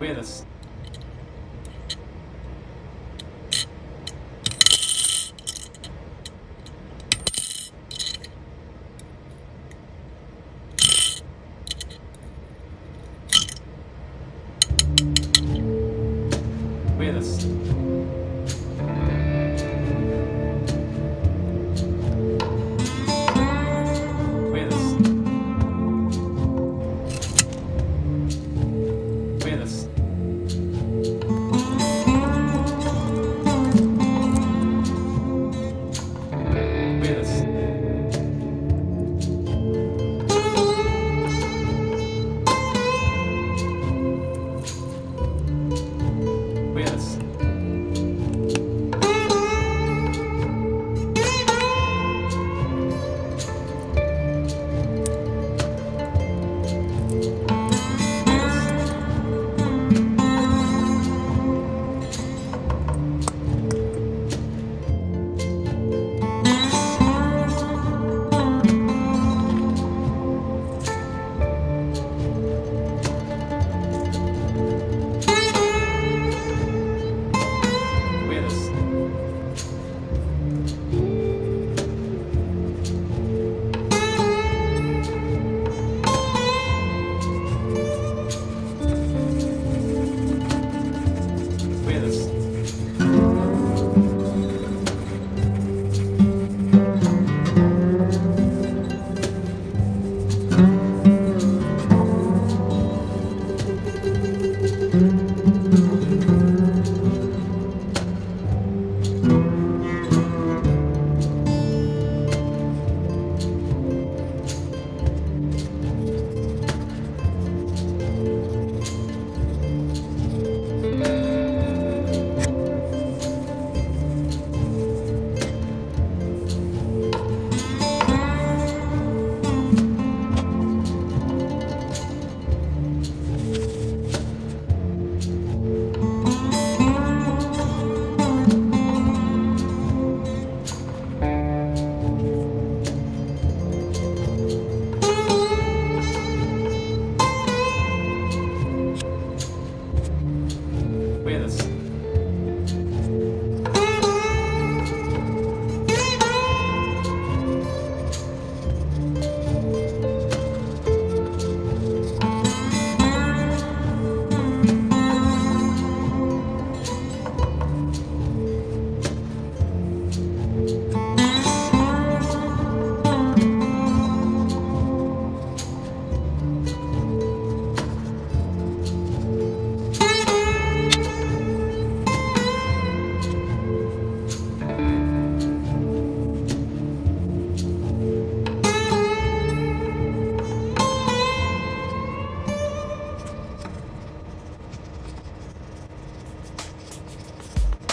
We had this. We had this.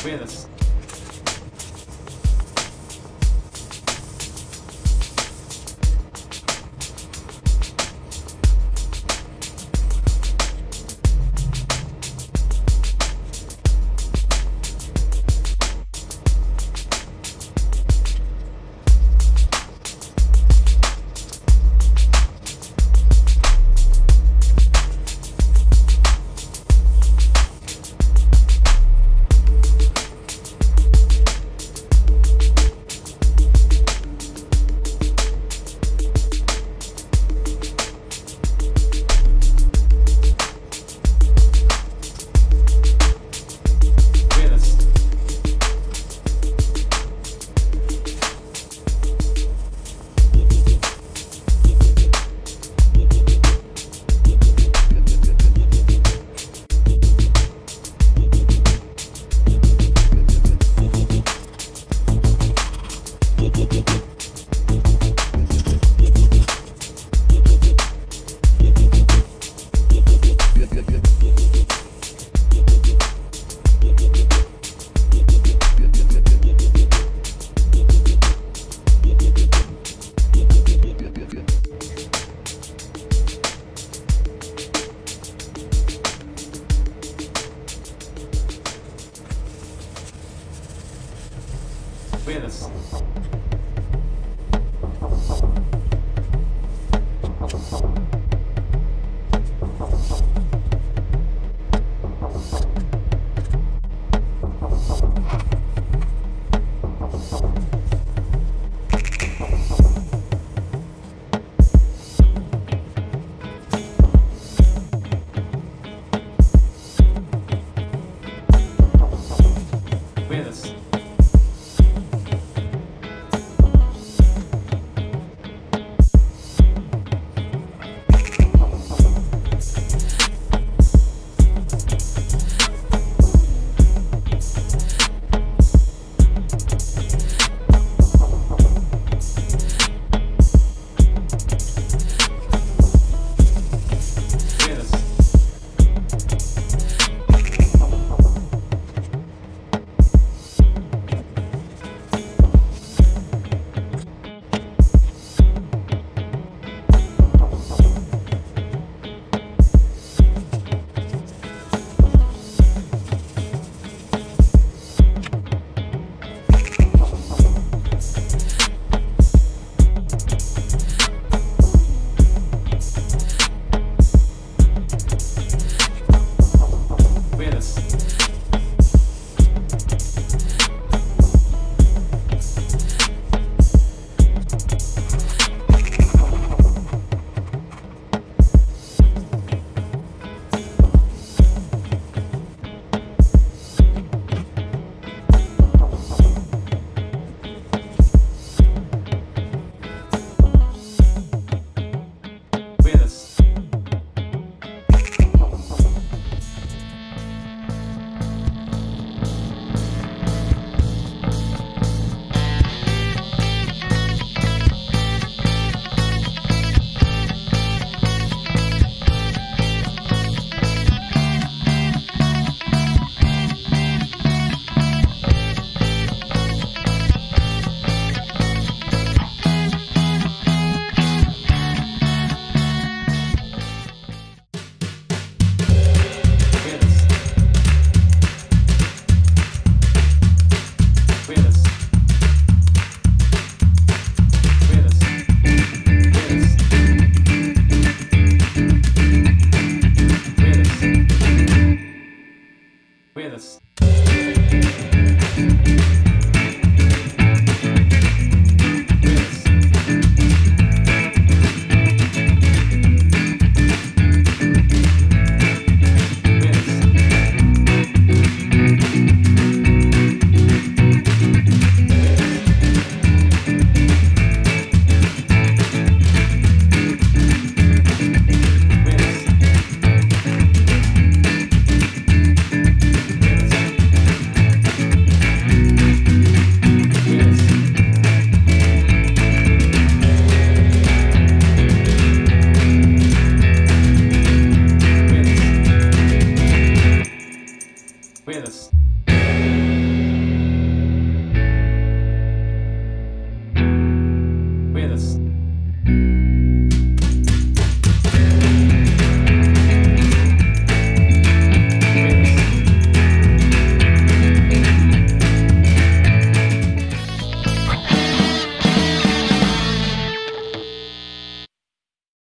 Venus.